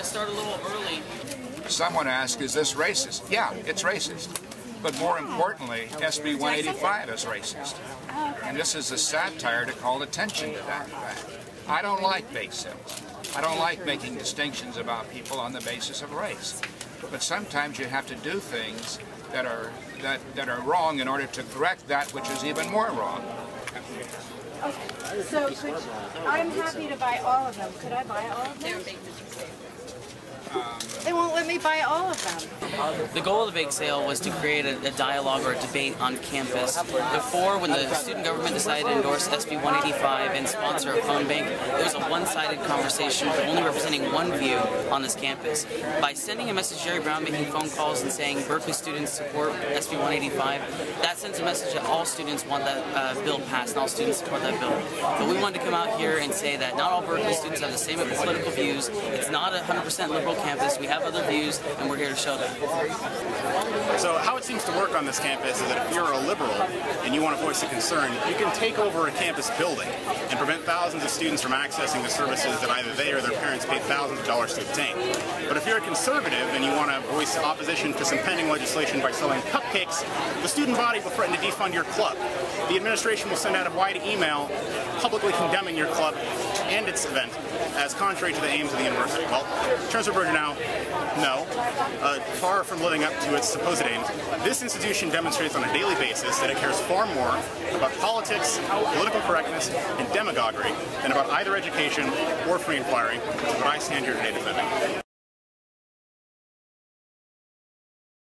to start a little early. Someone asked, is this racist? Yeah, it's racist. But more importantly, SB 185 is racist. And this is a satire to call attention to that fact. I don't like bake sales. I don't like making distinctions about people on the basis of race. But sometimes you have to do things that are that, that are wrong in order to correct that which is even more wrong. Okay, so could, I'm happy to buy all of them. Could I buy all of them? They won't let me buy all of them. The goal of the bake sale was to create a, a dialogue or a debate on campus. Before, when the student government decided to endorse SB 185 and sponsor a phone bank, there was a one-sided conversation only representing one view on this campus. By sending a message to Jerry Brown, making phone calls and saying Berkeley students support SB 185, that sends a message that all students want that uh, bill passed and all students support that bill. But we wanted to come out here and say that not all Berkeley students have the same political views. It's not a 100% liberal campus. We have other views, and we're here to show that. So how it seems to work on this campus is that if you're a liberal and you want to voice a concern, you can take over a campus building and prevent thousands of students from accessing the services that either they or their parents paid thousands of dollars to obtain. But if you're a conservative and you want to voice opposition to some pending legislation by selling cupcakes, the student body will threaten to defund your club. The administration will send out a wide email publicly condemning your club and its event as contrary to the aims of the university. Well, Chancellor Birgeneau, no. Uh, far from living up to its supposed aims, this institution demonstrates on a daily basis that it cares far more about politics, political correctness, and demagoguery than about either education or free inquiry, what I stand here today defending.